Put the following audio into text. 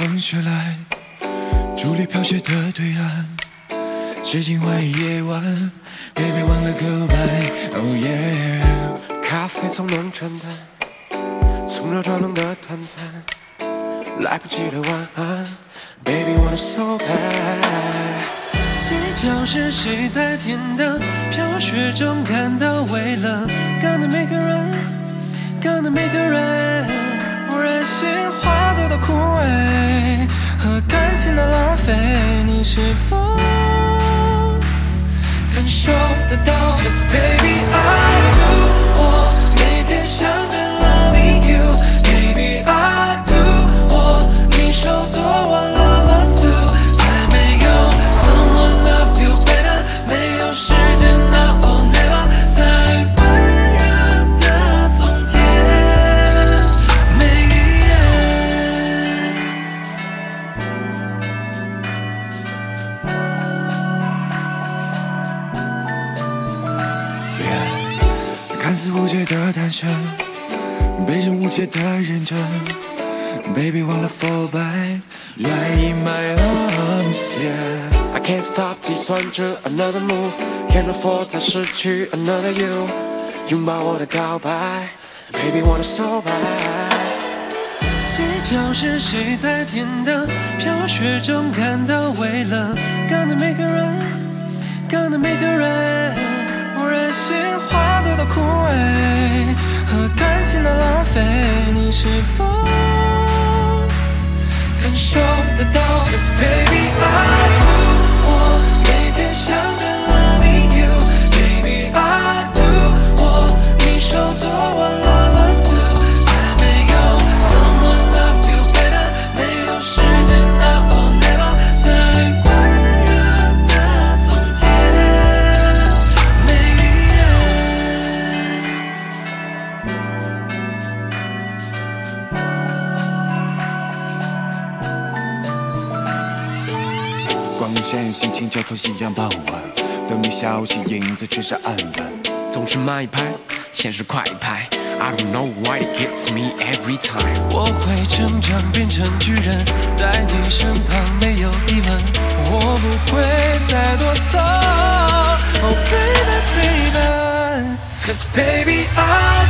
风雪来，伫立飘雪的对岸，是今晚夜晚，baby 忘了 goodbye，oh yeah。咖啡从浓转淡，从热转冷的短暂，来不及的晚安，baby wanna so bad。街角是谁在点灯？飘雪中感到微冷。Gonna make a run，Gonna make a run。不忍心花朵的枯萎的浪费，你是否感受得到？Cause baby I 似无解的单身，被人误解的认真，baby 忘了 fall back right in my arms yeah。I can't stop 计算着 another move，can't afford 再失去 another you，拥抱我的告白，baby wanna so bad。街角是谁在点灯？飘雪中感到微冷。Gonna make a run，Gonna make a run。不心花朵的枯萎和感情的浪费，你是否感受得到？Baby I 光线心情交错夕阳傍晚，等你消息影子却是暗淡。总是慢一拍，现实快一拍。I don't know why it gets me every time。我会成长变成巨人，在你身旁没有疑问，我不会再躲藏。Oh baby baby，Cause baby I